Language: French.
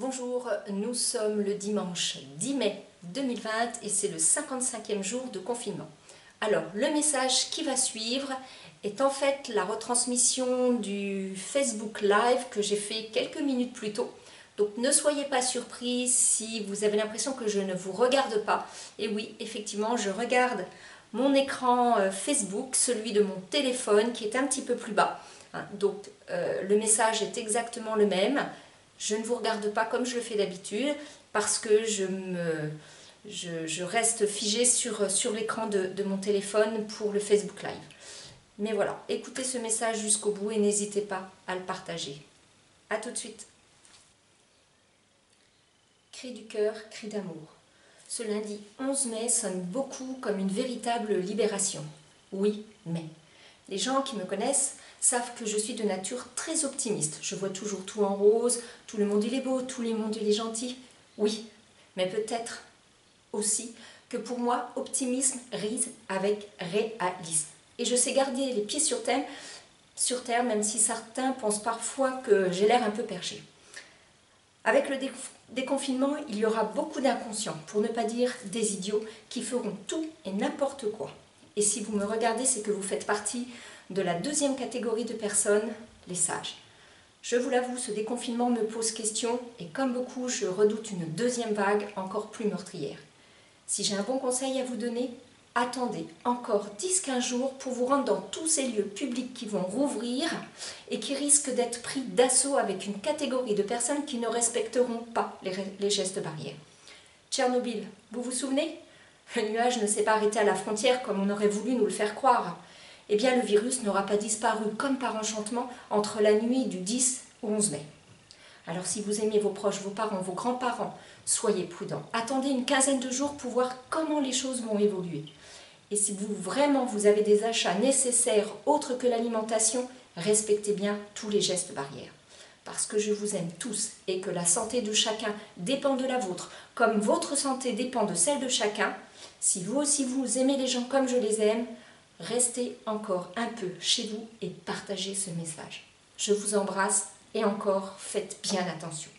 Bonjour, nous sommes le dimanche 10 mai 2020 et c'est le 55e jour de confinement. Alors, le message qui va suivre est en fait la retransmission du Facebook Live que j'ai fait quelques minutes plus tôt. Donc ne soyez pas surpris si vous avez l'impression que je ne vous regarde pas. Et oui, effectivement, je regarde mon écran euh, Facebook, celui de mon téléphone qui est un petit peu plus bas. Hein, donc euh, le message est exactement le même. Je ne vous regarde pas comme je le fais d'habitude parce que je, reste figée sur, sur l'écran de, de mon téléphone pour le Facebook Live. Mais voilà, écoutez ce message jusqu'au bout et n'hésitez pas à le partager. A tout de suite. Cri du cœur, cri d'amour. Ce lundi 11 mai sonne beaucoup comme une véritable libération. Oui, mais. Les gens qui me connaissent savent que je suis de nature très optimiste. Je vois toujours tout en rose, tout le monde il est beau, tout le monde il est gentil. Oui, mais peut-être aussi que pour moi, optimisme rime avec réalisme. Et je sais garder les pieds sur terre, sur terre même si certains pensent parfois que j'ai l'air un peu perché. Avec le déconfinement, il y aura beaucoup d'inconscients, pour ne pas dire des idiots, qui feront tout et n'importe quoi. Et si vous me regardez, c'est que vous faites partie de la deuxième catégorie de personnes, les sages. Je vous l'avoue, ce déconfinement me pose question et comme beaucoup, je redoute une deuxième vague encore plus meurtrière. Si j'ai un bon conseil à vous donner, attendez encore 10-15 jours pour vous rendre dans tous ces lieux publics qui vont rouvrir et qui risquent d'être pris d'assaut avec une catégorie de personnes qui ne respecteront pas les, gestes barrières. Tchernobyl, vous vous souvenez? Le nuage ne s'est pas arrêté à la frontière comme on aurait voulu nous le faire croire eh bien le virus n'aura pas disparu comme par enchantement entre la nuit du 10 au 11 mai. Alors si vous aimez vos proches, vos parents, vos grands-parents, soyez prudents. Attendez une quinzaine de jours pour voir comment les choses vont évoluer. Et si vous vraiment vous avez des achats nécessaires autres que l'alimentation, respectez bien tous les gestes barrières. Parce que je vous aime tous et que la santé de chacun dépend de la vôtre, comme votre santé dépend de celle de chacun, si vous aussi vous aimez les gens comme je les aime, restez encore un peu chez vous et partagez ce message. Je vous embrasse et encore faites bien attention.